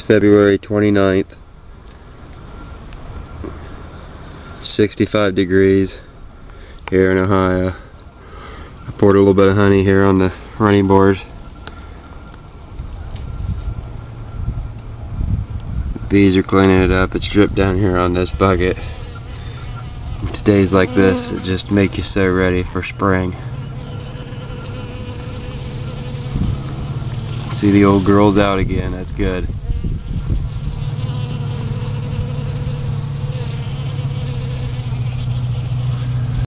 It's February 29th. 65 degrees here in Ohio. I poured a little bit of honey here on the running board. Bees are cleaning it up. It's dripped down here on this bucket. It's days like this that just make you so ready for spring. See the old girls out again. That's good.